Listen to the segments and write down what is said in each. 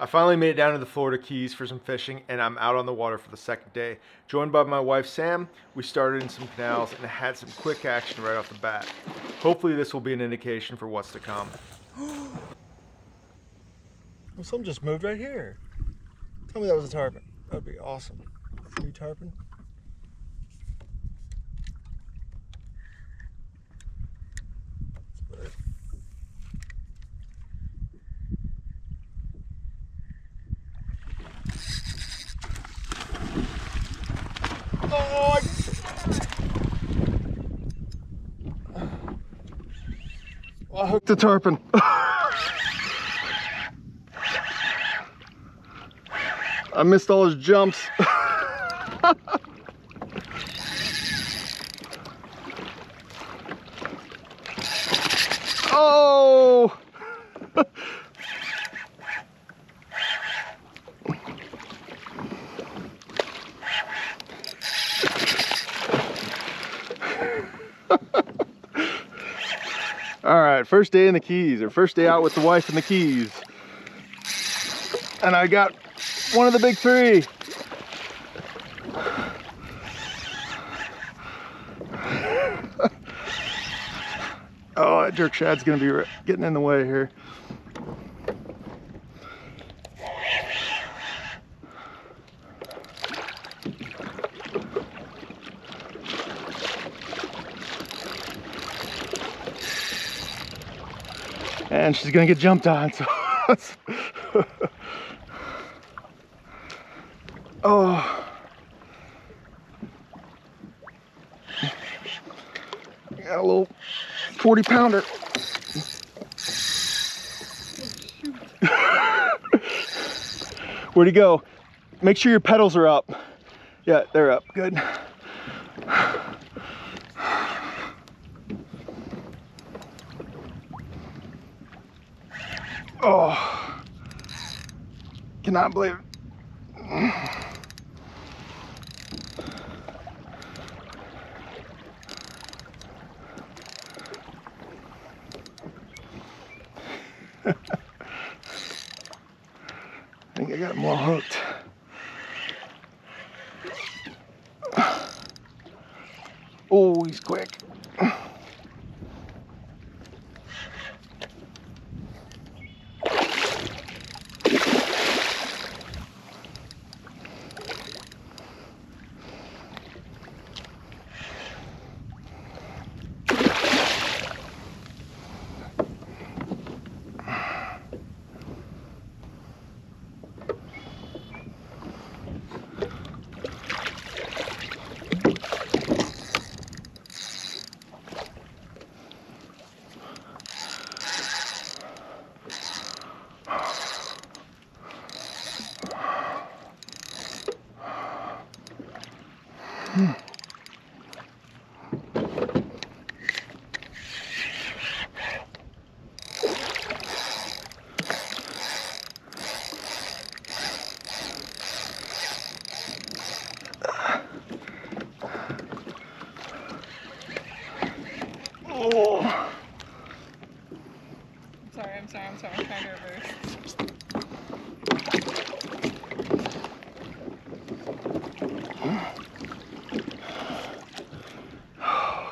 I finally made it down to the Florida Keys for some fishing and I'm out on the water for the second day. Joined by my wife Sam, we started in some canals and had some quick action right off the bat. Hopefully this will be an indication for what's to come. well, some just moved right here. Tell me that was a tarpon. That'd be awesome. You tarpon? Oh, I hooked the tarpon. I missed all his jumps. oh! All right, first day in the Keys, or first day out with the wife in the Keys. And I got one of the big three. oh, that jerk shad's gonna be getting in the way here. And she's gonna get jumped on. So oh, got a little 40 pounder. Where'd he go? Make sure your pedals are up. Yeah, they're up. Good. Oh, cannot believe it. I think I got more hooked.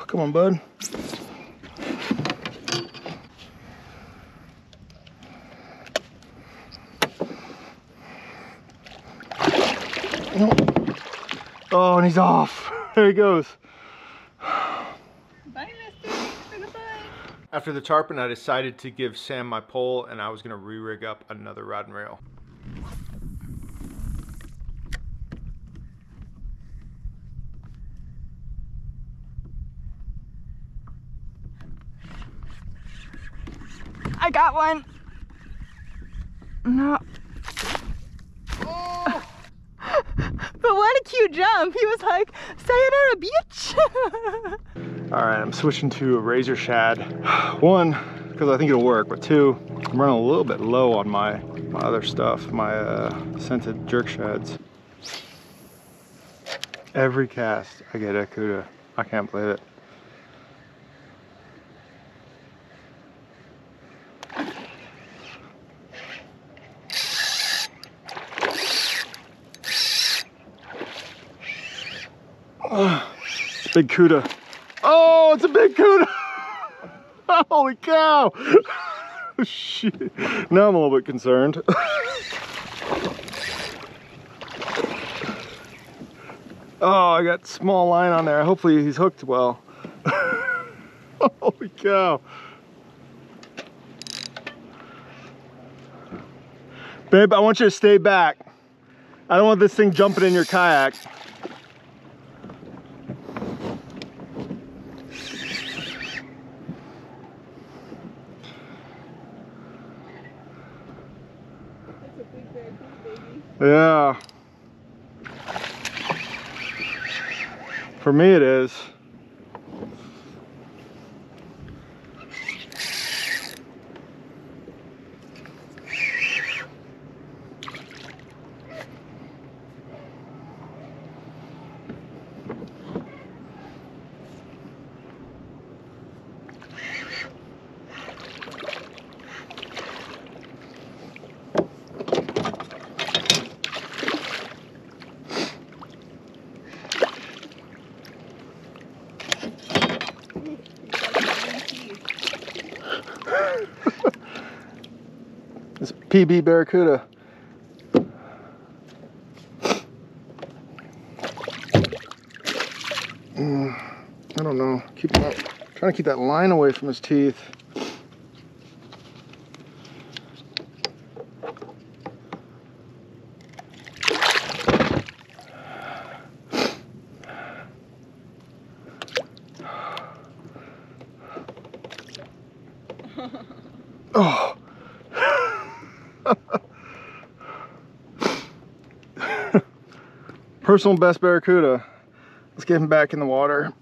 Come on, bud. Oh, and he's off. There he goes. Bye, mister. For the bye. After the tarpon, I decided to give Sam my pole and I was gonna re-rig up another rod and reel. I got one. No. but what a cute jump. He was like, sayonara, bitch. All right, I'm switching to a razor shad. One, because I think it'll work, but two, I'm running a little bit low on my, my other stuff, my uh, scented jerk shads. Every cast, I get a cuda. I can't believe it. It's a big cuda. Oh, it's a big cuda. Holy cow. Shit. Now I'm a little bit concerned. oh, I got small line on there. Hopefully he's hooked well. Holy cow. Babe, I want you to stay back. I don't want this thing jumping in your kayak. Yeah. For me it is. PB Barracuda. Mm, I don't know. Keep that, trying to keep that line away from his teeth. Personal best barracuda. Let's get him back in the water.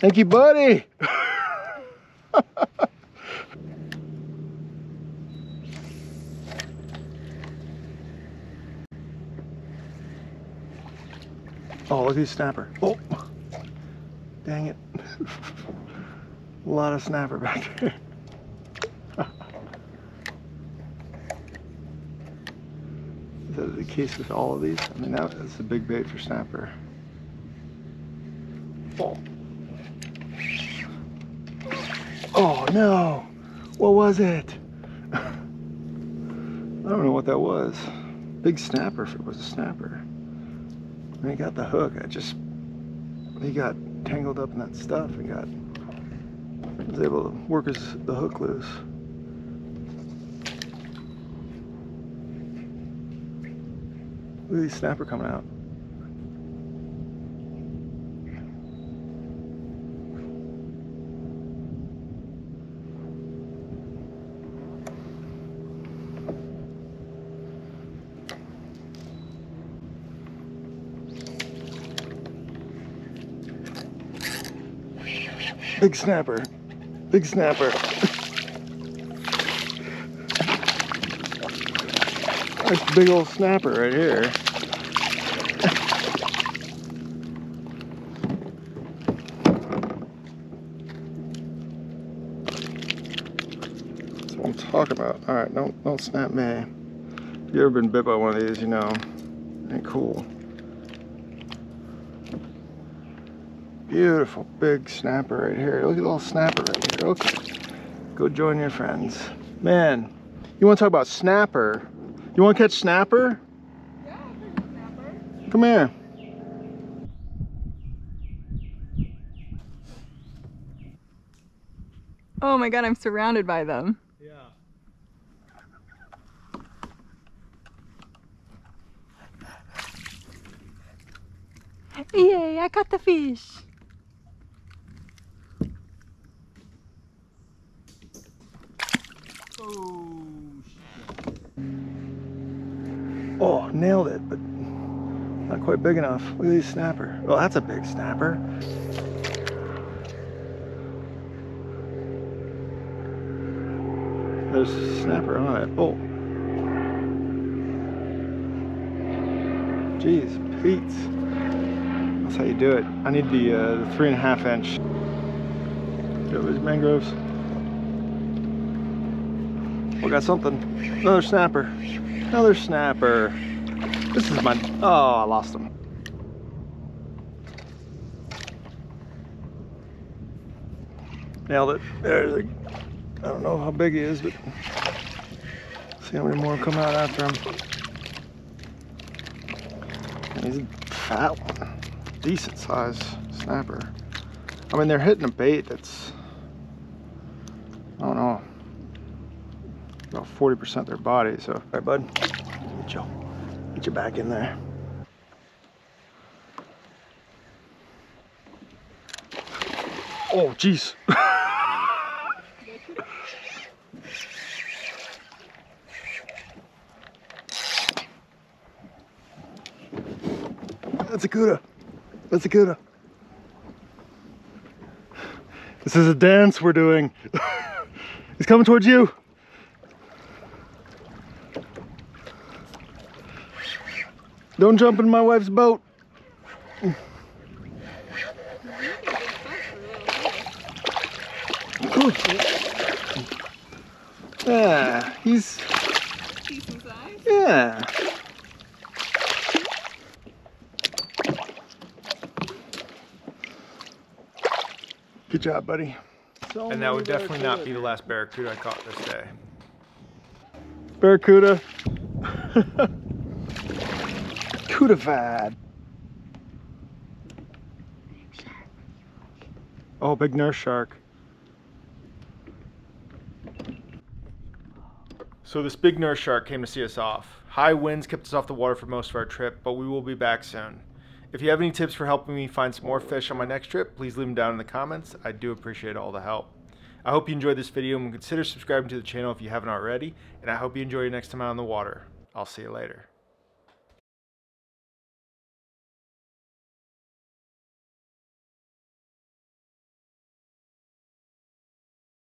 Thank you, buddy. Oh, look at these snapper. Oh, dang it. A lot of snapper back there. Is that the case with all of these? I mean, that, that's a big bait for snapper. Oh. Oh no! What was it? I don't know what that was. Big snapper if it was a snapper. When he got the hook, I just, he got tangled up in that stuff and got, was able to work his, the hook loose. Look at these snapper coming out. Big snapper. Big snapper. That's big old snapper right here. That's what I'm talking about. All right, don't don't snap me. If you ever been bit by one of these, you know, ain't cool. Beautiful big snapper right here. Look at the little snapper right here. Okay. Go join your friends. Man, you want to talk about snapper? You want to catch snapper? Yeah, snapper. Come here. Oh my god, I'm surrounded by them. Yeah. Yay, I caught the fish. Oh, nailed it, but not quite big enough. Look at these snapper. Oh, that's a big snapper. There's a snapper on it. Oh. Jeez, Pete. That's how you do it. I need the, uh, the three and a half inch. Go those mangroves. We got something. Another snapper. Another snapper. This is my. Oh, I lost him. Nailed it. There's a. I don't know how big he is, but see how many more come out after him. He's a fat one. Decent size snapper. I mean, they're hitting a bait that's, I don't know, 40% of their body. So, all right, bud, get you, get you back in there. Oh, jeez. That's a Cuda. That's a Cuda. This is a dance we're doing. He's coming towards you. Don't jump in my wife's boat. Yeah, he's Decent size. yeah. Good job, buddy. So And that would definitely not be the last barracuda I caught this day. Barracuda. Cudified. Oh, big nurse shark. So this big nurse shark came to see us off. High winds kept us off the water for most of our trip, but we will be back soon. If you have any tips for helping me find some more fish on my next trip, please leave them down in the comments. I do appreciate all the help. I hope you enjoyed this video and consider subscribing to the channel if you haven't already, and I hope you enjoy your next time out on the water. I'll see you later.